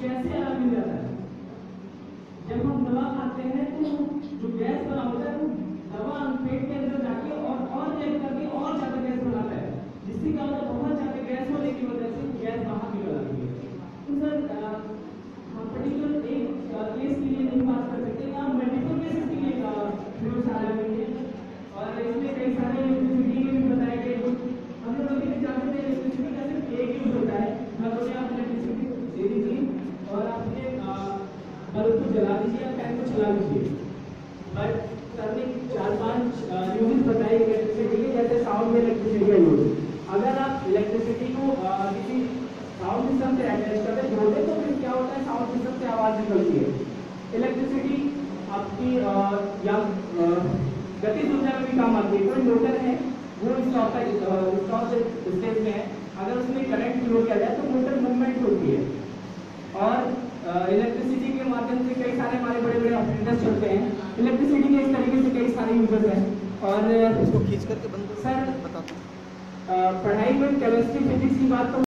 कैसे अलग मिल जाता है? जब हम दवा खाते हैं तो जो गैस बना होता है, वो दवा पेट के अंदर जाके और और रिएक्ट करके और ज़्यादा गैस बनाता है। जिससे क्या होता है, बहुत ज़्यादा गैस होने की वजह से गैस बाहर निकल आती है। तो सर हम पर्टिकुलर एक केस के लिए नहीं बात कर सकते आप मल्टीपल केसेस के लिए प्रयोगशाला में हैं और इसमें कई सारे इलेक्ट्रिसिटी के भी बताए गए जो हम लोग अभी तक जानते थे इलेक्ट्रिसिटी का सिर्फ़ एक यूज़ होता है घरों में आप इलेक्ट्रिसिटी दे दीजिए और अपने बल्ब को जला दीजिए या फ़ैन को चला दीजिए। बट सर ने चार पाँच यूजेस बताए इलेक्ट्रिसिटी के, जैसे साउंड में इलेक्ट्रिसिटी का यूज़ अगर आप इलेक्ट्रिसिटी को किसी साउंड सिस्टम से अटैच करते जोड़े तो फिर क्या होता है? साउंड सिस्टम से आवाज़ निकलती है। इलेक्ट्रिसिटी आपकी या गति ऊर्जा में भी काम आती है। कोई मोटर है, वो स्टॉप स्टॉप स्टेज में है। अगर उसमें करंट फ्लो किया जाए तो मोटर मूवमेंट इलेक्ट्रिसिटी के माध्यम से कई सारे हमारे बड़े बड़े ऑपरेटर्स चलते हैं। इलेक्ट्रिसिटी के इस तरीके से कई सारे यूज़र्स हैं। और इसको खींच करके बंद सर बताता हूँ पढ़ाई में केमिस्ट्री फिजिक्स की बात तो